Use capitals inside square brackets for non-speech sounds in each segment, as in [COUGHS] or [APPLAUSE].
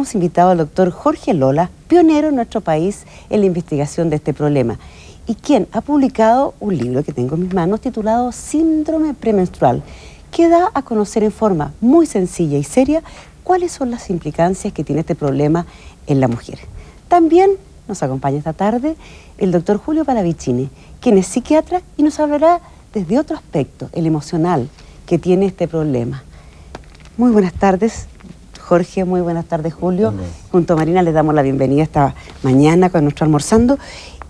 hemos invitado al doctor Jorge Lola, pionero en nuestro país en la investigación de este problema, y quien ha publicado un libro que tengo en mis manos titulado Síndrome premenstrual, que da a conocer en forma muy sencilla y seria cuáles son las implicancias que tiene este problema en la mujer. También nos acompaña esta tarde el doctor Julio Palavicini, quien es psiquiatra y nos hablará desde otro aspecto, el emocional, que tiene este problema. Muy buenas tardes, Jorge, muy buenas tardes, Julio. Junto a Marina les damos la bienvenida esta mañana con nuestro almorzando.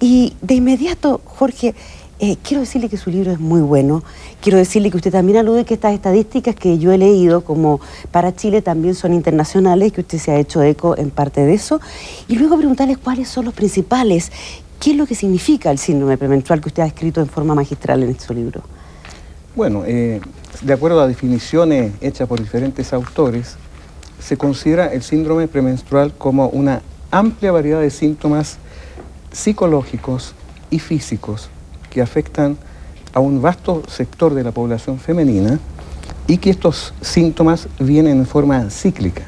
Y de inmediato, Jorge, eh, quiero decirle que su libro es muy bueno. Quiero decirle que usted también alude que estas estadísticas que yo he leído, como para Chile, también son internacionales, que usted se ha hecho eco en parte de eso. Y luego preguntarles cuáles son los principales. ¿Qué es lo que significa el síndrome premenstrual que usted ha escrito en forma magistral en su libro? Bueno, eh, de acuerdo a definiciones hechas por diferentes autores, se considera el síndrome premenstrual como una amplia variedad de síntomas psicológicos y físicos que afectan a un vasto sector de la población femenina y que estos síntomas vienen en forma cíclica.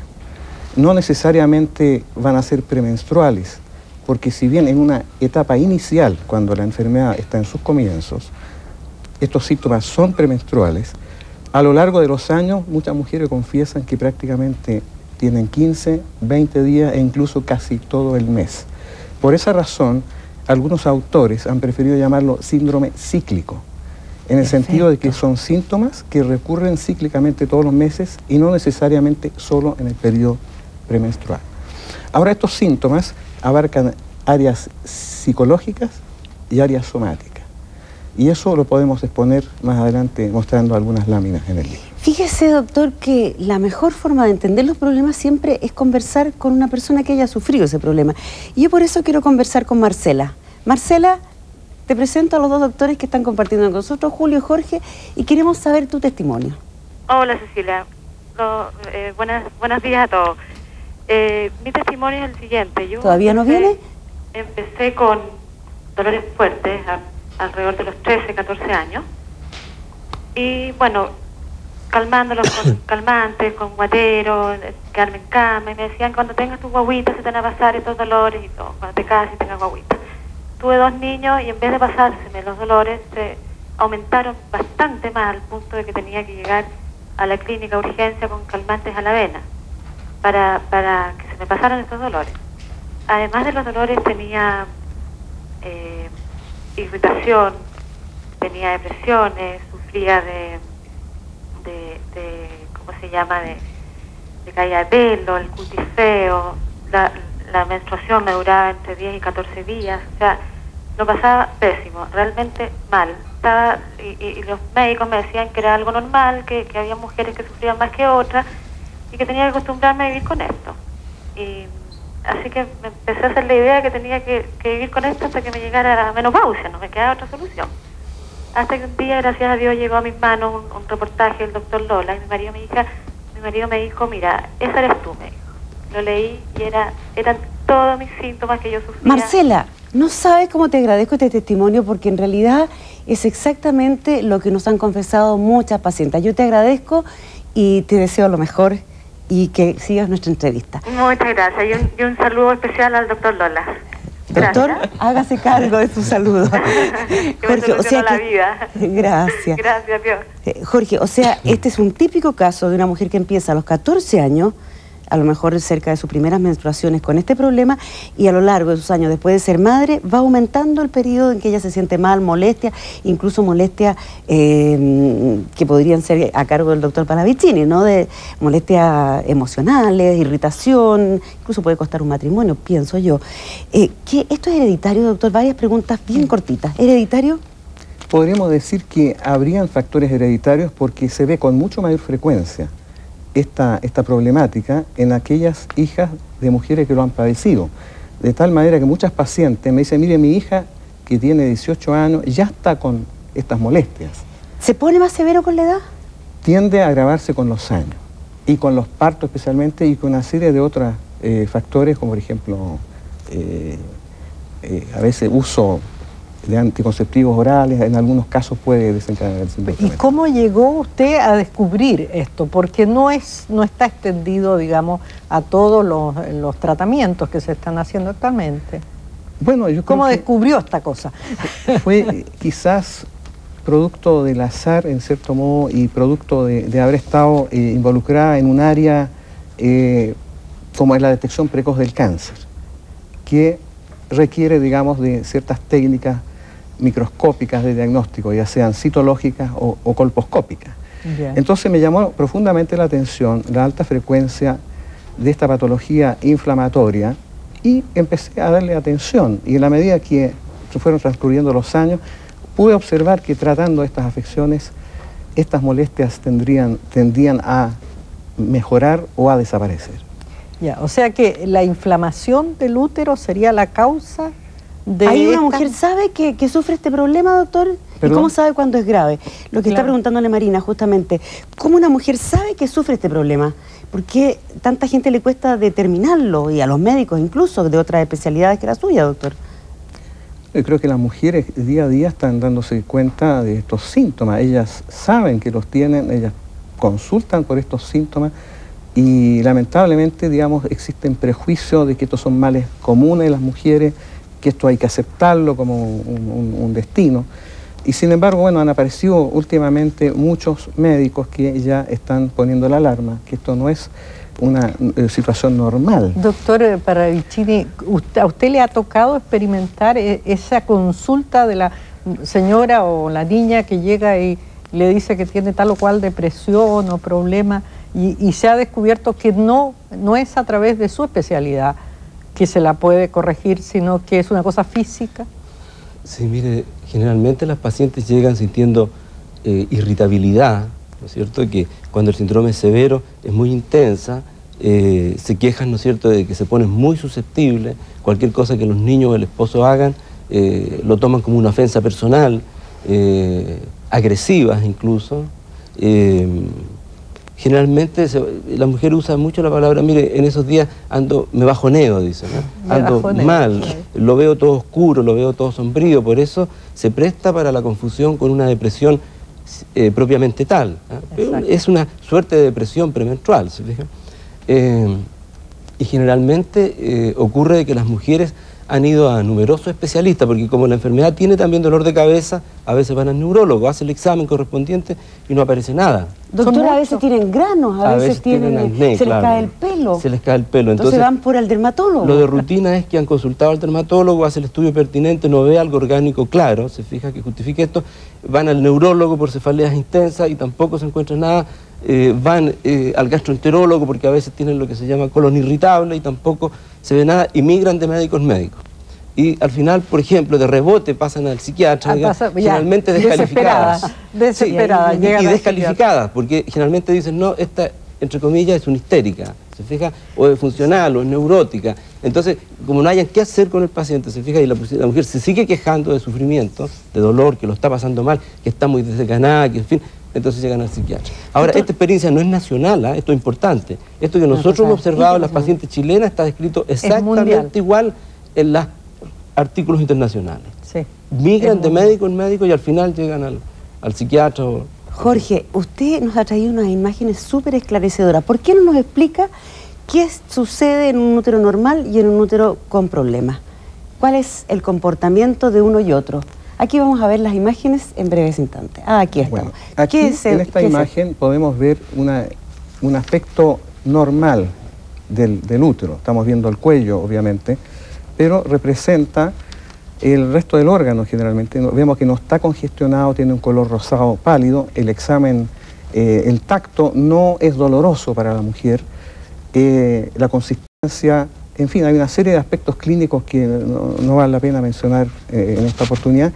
No necesariamente van a ser premenstruales, porque si bien en una etapa inicial, cuando la enfermedad está en sus comienzos, estos síntomas son premenstruales, a lo largo de los años muchas mujeres confiesan que prácticamente tienen 15, 20 días e incluso casi todo el mes. Por esa razón, algunos autores han preferido llamarlo síndrome cíclico, en el sentido de que son síntomas que recurren cíclicamente todos los meses y no necesariamente solo en el periodo premenstrual. Ahora estos síntomas abarcan áreas psicológicas y áreas somáticas. Y eso lo podemos exponer más adelante mostrando algunas láminas en el libro. Fíjese, doctor, que la mejor forma de entender los problemas siempre es conversar con una persona que haya sufrido ese problema. Y yo por eso quiero conversar con Marcela. Marcela, te presento a los dos doctores que están compartiendo con nosotros, Julio y Jorge, y queremos saber tu testimonio. Hola, Cecilia. Eh, buenas, buenos días a todos. Eh, mi testimonio es el siguiente. Yo ¿Todavía no viene? Empecé con dolores fuertes, alrededor de los 13, 14 años. Y bueno, calmándolos con [COUGHS] calmantes, con guatero, quedarme en cama. Y me decían, cuando tengas tu guaguita se te van a pasar estos dolores y todo, cuando te cases y tengas guaguita. Tuve dos niños y en vez de pasárseme los dolores, se aumentaron bastante más al punto de que tenía que llegar a la clínica urgencia con calmantes a la vena para, para que se me pasaran estos dolores. Además de los dolores tenía eh, irritación, tenía depresiones, sufría de, de, ¿cómo se llama?, de, caída de pelo, el cutifeo, la, la menstruación me duraba entre 10 y 14 días, o sea, lo pasaba pésimo, realmente mal. Estaba, y, los médicos me decían que era algo normal, que, que había mujeres que sufrían más que otras y que tenía que acostumbrarme a vivir con esto. Y Así que me empecé a hacer la idea de que tenía que, vivir con esto hasta que me llegara la menopausia, no me quedaba otra solución. Hasta que un día, gracias a Dios, llegó a mis manos un, reportaje del doctor Lola y mi marido me dijo, mi marido me dijo, mira, esa eres tú, me dijo. Lo leí y era, eran todos mis síntomas que yo sufría. Marcela, no sabes cómo te agradezco este testimonio porque en realidad es exactamente lo que nos han confesado muchas pacientes. Yo te agradezco y te deseo lo mejor y que sigas nuestra entrevista. Muchas gracias y un, saludo especial al doctor Lola. Doctor, hágase cargo de su saludo. [LAUGHS] Jorge, o sea la vida. Gracias. Gracias, Dios. Eh, Jorge, o sea, este es un típico caso de una mujer que empieza a los 14 años a lo mejor cerca de sus primeras menstruaciones con este problema y a lo largo de sus años después de ser madre va aumentando el periodo en que ella se siente mal, molestia, incluso molestia eh, que podrían ser a cargo del doctor Palavicini, ¿no? De molestias emocionales, irritación, incluso puede costar un matrimonio, pienso yo. Eh, ¿qué, ¿Esto es hereditario, doctor? Varias preguntas bien cortitas. ¿Hereditario? Podríamos decir que habrían factores hereditarios porque se ve con mucho mayor frecuencia esta, esta problemática en aquellas hijas de mujeres que lo han padecido. De tal manera que muchas pacientes me dicen, mire, mi hija que tiene 18 años ya está con estas molestias. ¿Se pone más severo con la edad? Tiende a agravarse con los años y con los partos especialmente y con una serie de otros eh, factores como por ejemplo eh, eh, a veces uso de anticonceptivos orales, en algunos casos puede desencadenar el síndrome. ¿Y cómo llegó usted a descubrir esto? Porque no, es, no está extendido, digamos, a todos los, los tratamientos que se están haciendo actualmente. Bueno, yo ¿Cómo descubrió esta cosa? Fue [LAUGHS] quizás producto del azar, en cierto modo, y producto de, haber estado eh, involucrada en un área eh, como es la detección precoz del cáncer, que requiere, digamos, de ciertas técnicas microscópicas de diagnóstico, ya sean citológicas o, colposcópicas. Entonces me llamó profundamente la atención la alta frecuencia de esta patología inflamatoria y empecé a darle atención. Y en la medida que fueron transcurriendo los años, pude observar que tratando estas afecciones, estas molestias tendrían, tendrían a mejorar o a desaparecer. Ya, o sea que la inflamación del útero sería la causa de... ¿Hay una mujer sabe que, sufre este problema, doctor? ¿Y cómo sabe cuándo es grave? Lo que está preguntándole Marina, justamente, ¿cómo una mujer sabe que sufre este problema? ¿Por qué tanta gente le cuesta determinarlo? Y a los médicos incluso, de otras especialidades que la suya, doctor. Yo creo que las mujeres día a día están dándose cuenta de estos síntomas. Ellas saben que los tienen, ellas consultan por estos síntomas y lamentablemente, digamos, existen prejuicios de que estos son males comunes de las mujeres, que esto hay que aceptarlo como un, destino. Y sin embargo, bueno, han aparecido últimamente muchos médicos que ya están poniendo la alarma, que esto no es una eh, situación normal. Doctor eh, Paravicini, ¿a usted le ha tocado experimentar eh, esa consulta de la señora o la niña que llega y le dice que tiene tal o cual depresión o problema? y, se ha descubierto que no, no es a través de su especialidad que se la puede corregir, sino que es una cosa física. Sí, mire, generalmente las pacientes llegan sintiendo eh, irritabilidad, ¿no es cierto?, que cuando el síndrome es severo es muy intensa, eh, se quejan, ¿no es cierto?, de que se ponen muy susceptibles, cualquier cosa que los niños o el esposo hagan, eh, lo toman como una ofensa personal, agresivas incluso, generalmente la mujer usa mucho la palabra, mire, en esos días ando, me bajoneo, dice, ando mal, lo veo todo oscuro, lo veo todo sombrío, por eso se presta para la confusión con una depresión eh, propiamente tal. Es una suerte de depresión premenstrual, ¿se fija? Eh, y generalmente eh, ocurre que las mujeres han ido a numerosos especialistas, porque como la enfermedad tiene también dolor de cabeza, a veces van al neurólogo, hace el examen correspondiente y no aparece nada. Doctora, a veces tienen granos, a, veces, tienen, se les cae el pelo. Se les cae el pelo. Entonces, van por el dermatólogo. Lo de rutina es que han consultado al dermatólogo, hace el estudio pertinente, no ve algo orgánico claro, se fija que justifique esto, van al neurólogo por cefaleas intensas y tampoco se encuentra nada, eh, van eh, al gastroenterólogo porque a veces tienen lo que se llama colon irritable y tampoco se ve nada y migran de médicos médicos. Y al final, por ejemplo, de rebote pasan al psiquiatra, ah, generalmente descalificadas. Desesperadas, y, descalificadas, porque generalmente dicen, no, esta, entre comillas, es una histérica, ¿se fija? O es funcional, o es neurótica. Entonces, como no hayan qué hacer con el paciente, ¿se fija? Y la, mujer se sigue quejando de sufrimiento, de dolor, que lo está pasando mal, que está muy desganada, que en fin, entonces llegan al psiquiatra. Ahora, esta experiencia no es nacional, ¿ah? esto es importante. Esto que nosotros hemos observado en las pacientes chilenas está descrito exactamente igual en los artículos internacionales. Sí. Migran de médico en médico y al final llegan al, al psiquiatra. Jorge, usted nos ha traído unas imágenes súper esclarecedoras. ¿Por qué no nos explica qué sucede en un útero normal y en un útero con problemas? ¿Cuál es el comportamiento de uno y otro? Aquí vamos a ver las imágenes en breves instantes. Ah, aquí estamos. aquí en esta imagen podemos ver un aspecto normal del, útero. Estamos viendo el cuello, obviamente, pero representa el resto del órgano generalmente. Vemos que no está congestionado, tiene un color rosado pálido. El examen, eh, el tacto no es doloroso para la mujer. Eh, la consistencia en fin, hay una serie de aspectos clínicos que no, vale la pena mencionar eh, en esta oportunidad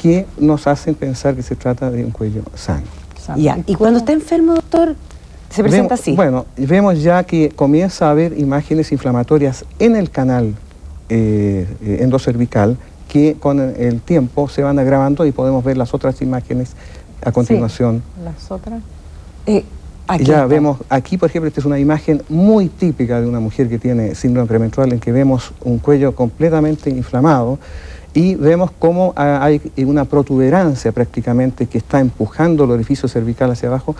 que nos hacen pensar que se trata de un cuello sano. ¿Y cuando está enfermo, doctor, se presenta así? Bueno, vemos ya que comienza a haber imágenes inflamatorias en el canal eh, eh, endocervical que con el tiempo se van agravando y podemos ver las otras imágenes a continuación. las otras. Aquí ya vemos, aquí por ejemplo, esta es una imagen muy típica de una mujer que tiene síndrome premenstrual en que vemos un cuello completamente inflamado y vemos cómo hay una protuberancia prácticamente que está empujando el orificio cervical hacia abajo,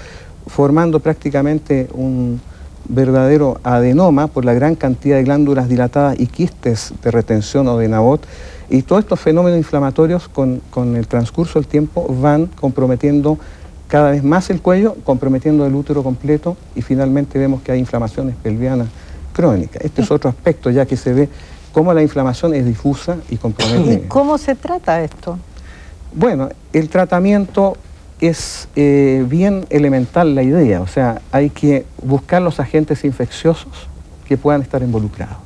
formando prácticamente un verdadero adenoma por la gran cantidad de glándulas dilatadas y quistes de retención o de Nabot. Y todos estos fenómenos inflamatorios con, con el transcurso del tiempo van comprometiendo cada vez más el cuello, comprometiendo el útero completo y finalmente vemos que hay inflamaciones pelvianas crónicas. Este es otro aspecto ya que se ve cómo la inflamación es difusa y compromete. ¿Y cómo se trata esto? Bueno, el tratamiento es eh, bien elemental la idea, o sea, hay que buscar los agentes infecciosos que puedan estar involucrados.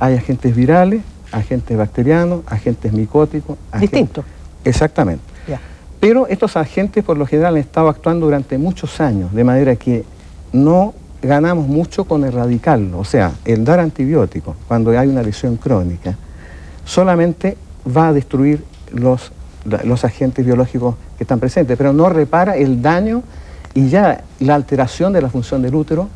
Hay agentes virales, agentes bacterianos, agentes micóticos. Distintos. Exactamente. Pero estos agentes por lo general han estado actuando durante muchos años, de manera que no ganamos mucho con erradicarlo. O sea, el dar antibióticos cuando hay una lesión crónica solamente va a destruir los, los agentes biológicos que están presentes, pero no repara el daño y ya la alteración de la función del útero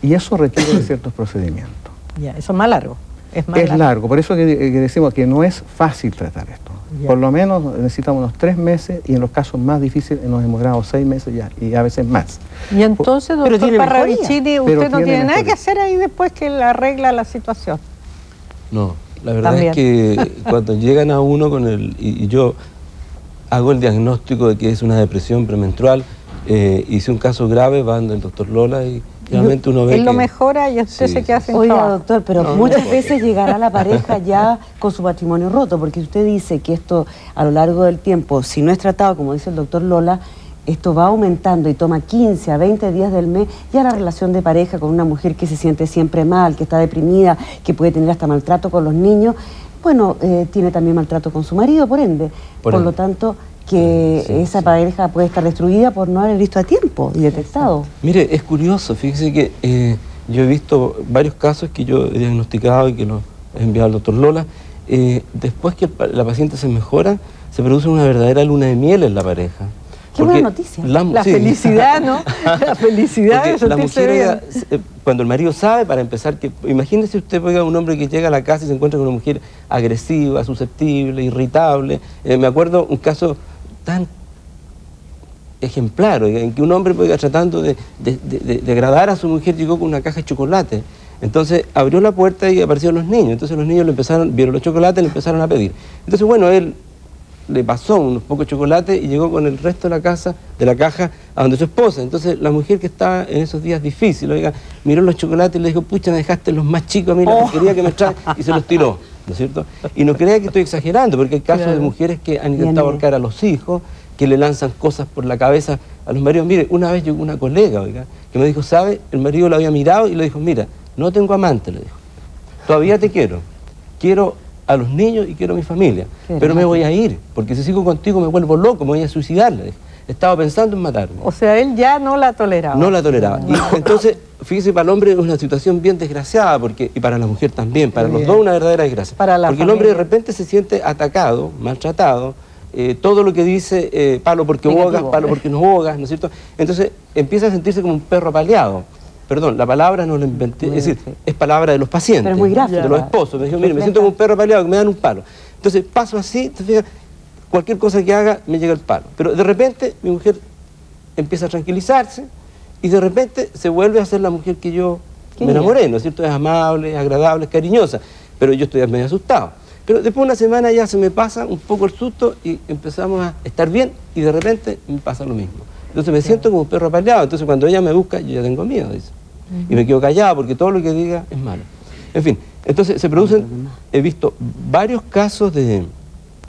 y eso requiere de [COUGHS] ciertos procedimientos. Ya, eso es más largo. Es, más largo. por eso que decimos que no es fácil tratar esto. Por lo menos necesitamos unos tres meses y en los casos más difíciles nos hemos grabado seis meses ya y a veces más. Y entonces, doctor Parravicini, usted no tiene nada que hacer ahí después que arregla la situación. No, la verdad es que cuando llegan a uno con el... Y, yo hago el diagnóstico de que es una depresión premenstrual, eh, hice un caso grave, van del doctor Lola y Realmente uno ve Él lo mejora y usted se queda sin Oiga, doctor, pero muchas veces llegará la [LAUGHS] pareja ya con su patrimonio roto, porque usted dice que esto a lo largo del tiempo, si no es tratado, como dice el doctor Lola, esto va aumentando y toma 15 a 20 días del mes, ya la relación de pareja con una mujer que se siente siempre mal, que está deprimida, que puede tener hasta maltrato con los niños, bueno, eh, tiene también maltrato con su marido, por ende. Por, lo tanto, que esa pareja puede estar destruida por no haber visto a tiempo y detectado. Mire, es curioso, fíjese que eh, yo he visto varios casos que yo he diagnosticado y que los he enviado al doctor Lola. Eh, después que la paciente se mejora, se produce una verdadera luna de miel en la pareja. Qué buena noticia. La, felicidad, ¿no? [LAUGHS] la felicidad de la mujer eh, cuando el marido sabe, para empezar, que imagínese usted oiga, un hombre que llega a la casa y se encuentra con una mujer agresiva, susceptible, irritable. me acuerdo un caso tan ejemplar, en que un hombre puede tratando de, de, agradar a su mujer, llegó con una caja de chocolate. Entonces abrió la puerta y aparecieron los niños. Entonces los niños le empezaron, vieron los chocolates y le empezaron a pedir. Entonces, bueno, él le pasó unos pocos chocolates y llegó con el resto de la casa, de la caja, a donde su esposa. Entonces la mujer que estaba en esos días difíciles, oiga, miró los chocolates y le dijo, pucha, me dejaste los más chicos, mira, oh. quería que me trae, y se los tiró. ¿No es cierto? Y no crea que estoy exagerando, porque hay casos de mujeres que han intentado ahorcar a los hijos, que le lanzan cosas por la cabeza a los maridos. Mire, una vez llegó una colega, oiga, que me dijo, ¿sabe? El marido lo había mirado y le dijo, mira, no tengo amante, le dijo. Todavía te quiero. Quiero a los niños y quiero a mi familia. pero me voy a ir, porque si sigo contigo me vuelvo loco, me voy a suicidar, le dijo. Estaba pensando en matarme. O sea, él ya no la toleraba. No la toleraba. Y [LAUGHS] entonces, fíjese, para el hombre es una situación bien desgraciada, porque, y para la mujer también, para los dos una verdadera desgracia. porque el hombre de repente se siente atacado, maltratado, eh, todo lo que dice eh, palo porque bogas, palo porque no bogas, ¿no es cierto? Entonces empieza a sentirse como un perro apaleado. Perdón, la palabra no la inventé, es decir, es palabra de los pacientes, muy gráfico, de los esposos. Me dijo, mire, me siento como un perro apaleado, que me dan un palo. Entonces paso así, cualquier cosa que haga me llega el palo. Pero de repente mi mujer empieza a tranquilizarse y de repente se vuelve a ser la mujer que yo me enamoré, ¿no es cierto? Es amable, es agradable, es cariñosa, pero yo estoy medio asustado. Pero después de una semana ya se me pasa un poco el susto y empezamos a estar bien y de repente me pasa lo mismo. Entonces me siento como un perro apaleado. Entonces cuando ella me busca, yo ya tengo miedo, dice. Y me quedo callado porque todo lo que diga es malo. En fin, entonces se producen, he visto varios casos de,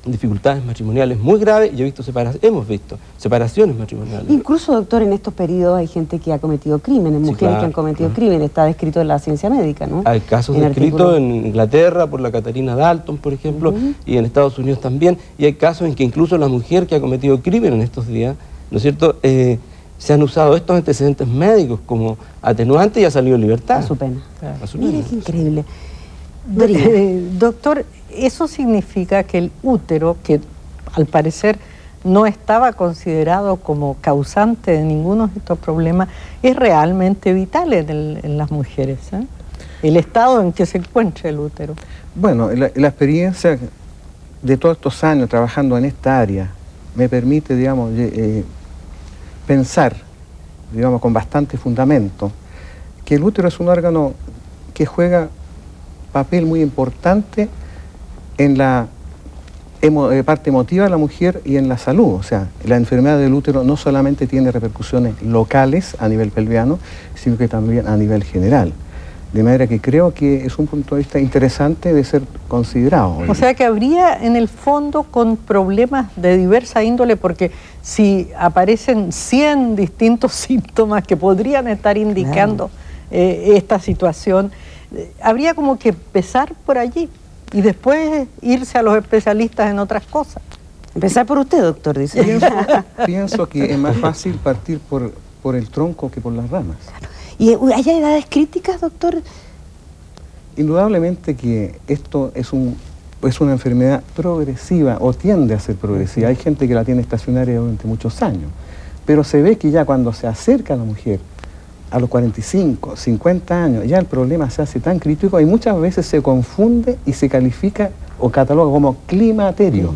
dificultades matrimoniales muy graves y he visto hemos visto separaciones matrimoniales. Incluso, doctor, en estos periodos hay gente que ha cometido crímenes, mujeres que han cometido crímenes, está descrito en la ciencia médica, ¿no? Hay casos descritos en Inglaterra por la Catarina Dalton, por ejemplo, y en Estados Unidos también, y hay casos en que incluso la mujer que ha cometido crimen en estos días, ¿no es cierto?, eh, se han usado estos antecedentes médicos como atenuantes y ha salido en libertad. A su pena. Mire, qué increíble. [LAUGHS] Doctor, eso significa que el útero, que al parecer no estaba considerado como causante de ninguno de estos problemas, es realmente vital en, las mujeres. ¿eh? El estado en que se encuentra el útero. Bueno, la, experiencia de todos estos años trabajando en esta área me permite, digamos, eh, pensar, digamos, con bastante fundamento, que el útero es un órgano que juega papel muy importante en la eh, parte emotiva de la mujer y en la salud. O sea, la enfermedad del útero no solamente tiene repercusiones locales a nivel pelviano, sino que también a nivel general. De manera que creo que es un punto de vista interesante de ser considerado. O sea que habría en el fondo con problemas de diversa índole, porque si aparecen 100 distintos [LAUGHS] síntomas que podrían estar indicando eh, esta situación, eh, habría como que empezar por allí y después irse a los especialistas en otras cosas. Empezar por usted, doctor, dice. [LAUGHS] Pienso, que es más fácil partir por, por el tronco que por las ramas. ¿Y hay edades críticas, doctor? Indudablemente que esto es, un, es una enfermedad progresiva o tiende a ser progresiva. Hay gente que la tiene estacionaria durante muchos años, pero se ve que ya cuando se acerca a la mujer a los 45, 50 años, ya el problema se hace tan crítico y muchas veces se confunde y se califica o cataloga como climaterio.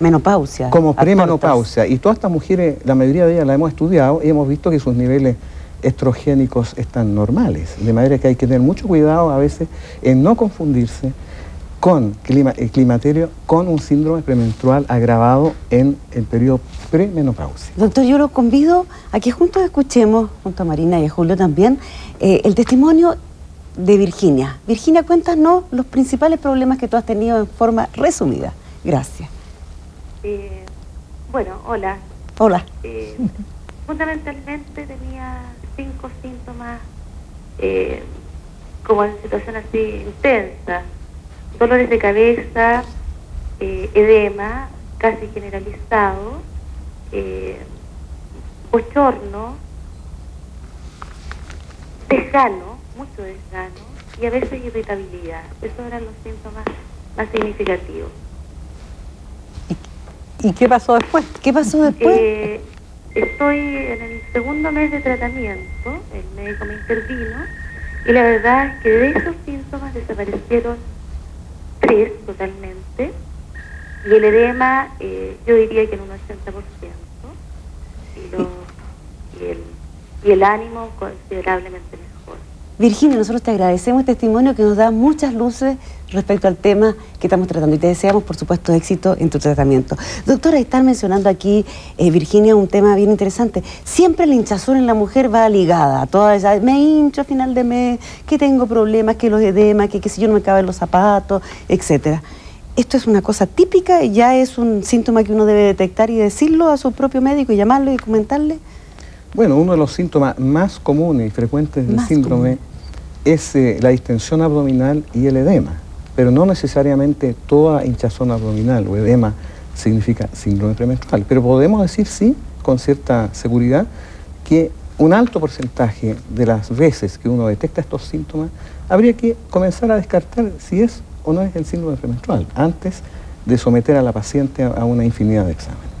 Menopausia. Como premenopausia. Y todas estas mujeres, la mayoría de ellas la hemos estudiado y hemos visto que sus niveles estrogénicos están normales. De manera que hay que tener mucho cuidado a veces en no confundirse con el climaterio con un síndrome premenstrual agravado en el periodo premenopausia. Doctor, yo lo convido a que juntos escuchemos, junto a Marina y a Julio también, eh, el testimonio de Virginia. Virginia, cuéntanos los principales problemas que tú has tenido en forma resumida. Gracias. Eh, bueno, hola. Hola. Eh, fundamentalmente tenía cinco síntomas eh, como en situación así intensa. Dolores de cabeza, eh, edema casi generalizado, eh, bochorno, desgano, mucho desgano y a veces irritabilidad. Esos eran los síntomas más significativos. ¿Y qué pasó después? ¿Qué pasó después? Eh, estoy en el segundo mes de tratamiento, el médico me intervino, y la verdad es que de esos síntomas desaparecieron tres totalmente, y el edema eh, yo diría que en un 80%, y, y, el, y el ánimo considerablemente mejor. Virginia, nosotros te agradecemos este testimonio que nos da muchas luces respecto al tema que estamos tratando y te deseamos, por supuesto, éxito en tu tratamiento. Doctora, están mencionando aquí, eh, Virginia, un tema bien interesante. Siempre la hinchazón en la mujer va ligada toda esa, me hincho a final de mes, que tengo problemas, que los edemas, que, que si yo no me caben los zapatos, etcétera. ¿Esto es una cosa típica? ¿Ya es un síntoma que uno debe detectar y decirlo a su propio médico y llamarlo y comentarle? Bueno, uno de los síntomas más comunes y frecuentes del síndrome es eh, la distensión abdominal y el edema pero no necesariamente toda hinchazón abdominal o edema significa síndrome premenstrual. Pero podemos decir sí, con cierta seguridad, que un alto porcentaje de las veces que uno detecta estos síntomas, habría que comenzar a descartar si es o no es el síndrome premenstrual, antes de someter a la paciente a una infinidad de exámenes.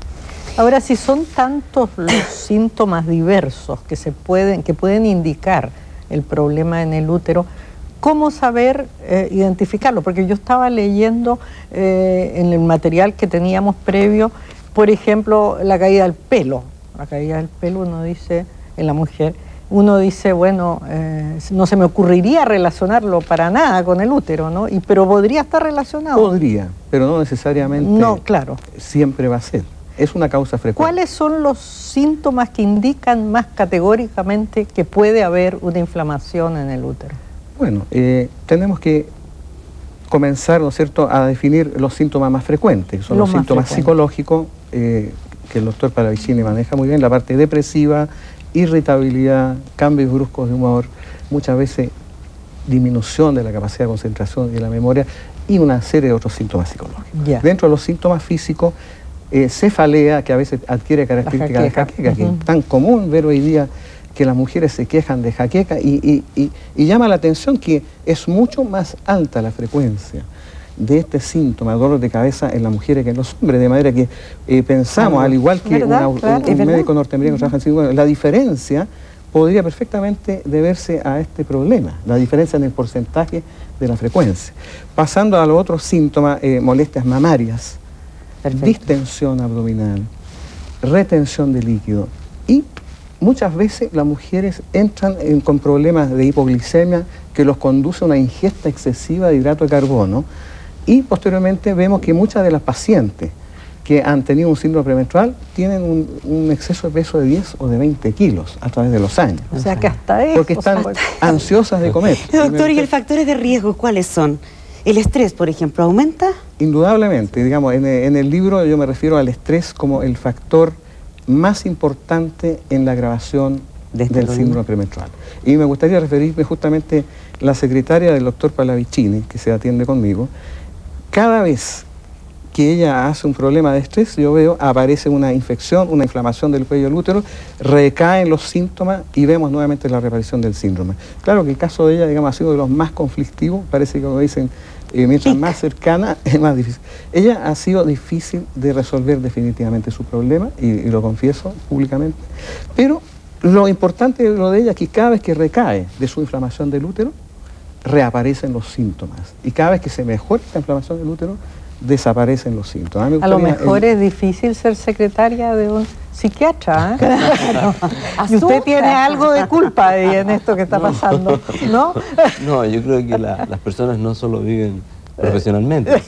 Ahora, si son tantos los síntomas diversos que, se pueden, que pueden indicar el problema en el útero, ¿Cómo saber eh, identificarlo? Porque yo estaba leyendo eh, en el material que teníamos previo, por ejemplo, la caída del pelo. La caída del pelo uno dice en la mujer, uno dice, bueno, eh, no se me ocurriría relacionarlo para nada con el útero, ¿no? Y, pero podría estar relacionado. Podría, pero no necesariamente no, claro. siempre va a ser. Es una causa frecuente. ¿Cuáles son los síntomas que indican más categóricamente que puede haber una inflamación en el útero? Bueno, eh, tenemos que comenzar, ¿no es cierto?, a definir los síntomas más frecuentes, que son los, síntomas psicológicos, eh, que el doctor Paravicini maneja muy bien, la parte depresiva, irritabilidad, cambios bruscos de humor, muchas veces disminución de la capacidad de concentración y de la memoria y una serie de otros síntomas psicológicos. Dentro de los síntomas físicos, eh, cefalea, que a veces adquiere características de jaqueca, que es tan común ver hoy día que las mujeres se quejan de jaqueca y, llama la atención que es mucho más alta la frecuencia de este síntoma, dolor de cabeza en las mujeres que en los hombres, de manera que eh, pensamos, al igual que un médico norteamericano que trabaja en la diferencia podría perfectamente deberse a este problema, la diferencia en el porcentaje de la frecuencia. Pasando a los otros síntomas, eh, molestias mamarias, distensión abdominal, retención de líquido y muchas veces las mujeres entran con problemas de hipoglicemia que los conduce a una ingesta excesiva de hidrato de carbono y posteriormente vemos que muchas de las pacientes que han tenido un síndrome premenstrual tienen un, exceso de peso de 10 o de 20 kilos a través de los años. O sea que hasta eso. Porque están ansiosas de comer. [LAUGHS] Doctor, ¿y el factores de riesgo cuáles son? ¿El estrés, por ejemplo, aumenta? Indudablemente, digamos, en, el libro yo me refiero al estrés como el factor más importante en la grabación este del síndrome premenstrual. Y me gustaría referirme justamente a la secretaria del doctor Palavicini, que se atiende conmigo, cada vez que ella hace un problema de estrés, yo veo, aparece una infección, una inflamación del cuello del útero, recaen los síntomas y vemos nuevamente la reaparición del síndrome. Claro que el caso de ella, digamos, ha sido de los más conflictivos, parece que como dicen, eh, mientras más cercana [LAUGHS] es más difícil. Ella ha sido difícil de resolver definitivamente su problema, y, lo confieso públicamente, pero lo importante de lo de ella es que cada vez que recae de su inflamación del útero, reaparecen los síntomas. Y cada vez que se mejora esta inflamación del útero, desaparecen los síntomas. A, lo mejor es difícil ser secretaria de un psiquiatra. ¿eh? [LAUGHS] y usted tiene algo de culpa en esto que está pasando, ¿no? [LAUGHS] No, yo creo que las personas no solo viven profesionalmente.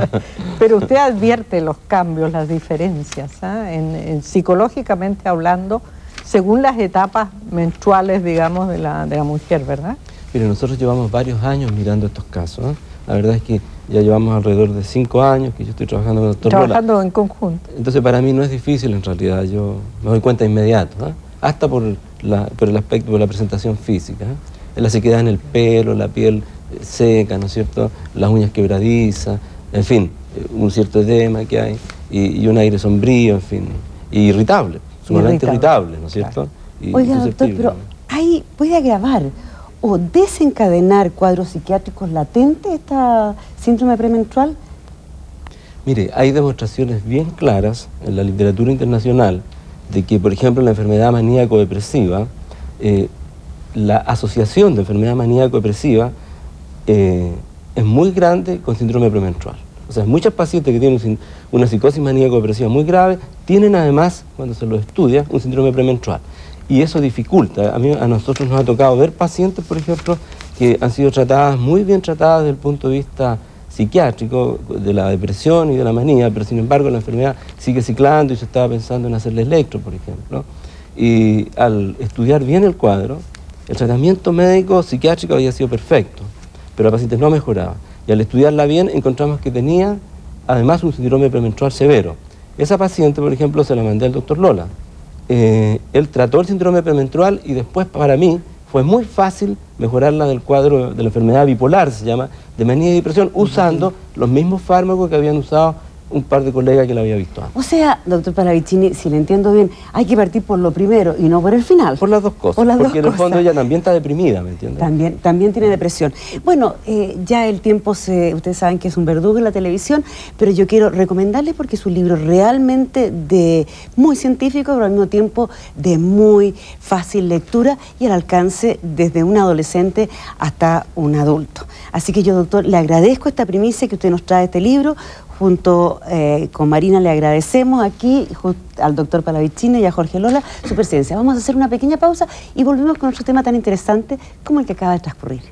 [LAUGHS] Pero usted advierte los cambios, las diferencias, ¿eh? en, psicológicamente hablando, según las etapas menstruales, digamos, de la, de la mujer, ¿verdad? Mire, nosotros llevamos varios años mirando estos casos. ¿eh? La verdad es que ya llevamos alrededor de cinco años que yo estoy trabajando con el doctor Trabajando en conjunto. Entonces para mí no es difícil en realidad, yo me doy cuenta inmediato, ¿eh? hasta por, el aspecto de la presentación física. ¿eh? La sequedad en el pelo, la piel seca, ¿no es cierto? Las uñas quebradizas, en fin, un cierto edema que hay y, un aire sombrío, en fin, y irritable, sumamente irritable, ¿no es cierto? Oiga, doctor, pero ahí puede agravar o desencadenar cuadros psiquiátricos latentes esta síndrome premenstrual? Mire, hay demostraciones bien claras en la literatura internacional de que, por ejemplo, la enfermedad maníaco-depresiva, eh, la asociación de enfermedad maníaco-depresiva eh, es muy grande con síndrome premenstrual. O sea, muchas pacientes que tienen una psicosis maníaco-depresiva muy grave tienen además, cuando se lo estudia, un síndrome premenstrual y eso dificulta. A, nosotros nos ha tocado ver pacientes, por ejemplo, que han sido tratadas, muy bien tratadas desde el punto de vista psiquiátrico, de la depresión y de la manía, pero sin embargo la enfermedad sigue ciclando y se estaba pensando en hacerle electro, por ejemplo. Y al estudiar bien el cuadro, el tratamiento médico psiquiátrico había sido perfecto, pero la paciente no mejoraba. Y al estudiarla bien encontramos que tenía además un síndrome premenstrual severo. Esa paciente, por ejemplo, se la mandé al doctor Lola, eh, él trató el síndrome premenstrual y después para mí fue muy fácil mejorarla del cuadro de la enfermedad bipolar, se llama, de manía y depresión, usando los mismos fármacos que habían usado un par de colegas que la había visto antes. O sea, doctor Palavicini, si le entiendo bien, hay que partir por lo primero y no por el final. Por las dos cosas, porque en el fondo ella también está deprimida, ¿me entiendes? También, también tiene depresión. Bueno, eh, ya el tiempo, se, ustedes saben que es un verdugo en la televisión, pero yo quiero recomendarle porque es un libro realmente de muy científico, pero al mismo tiempo de muy fácil lectura y al alcance desde un adolescente hasta un adulto. Así que yo, doctor, le agradezco esta primicia que usted nos trae este libro, junto eh, con Marina le agradecemos aquí al doctor Palavicini y a Jorge Lola su presencia. Vamos a hacer una pequeña pausa y volvemos con otro tema tan interesante como el que acaba de transcurrir.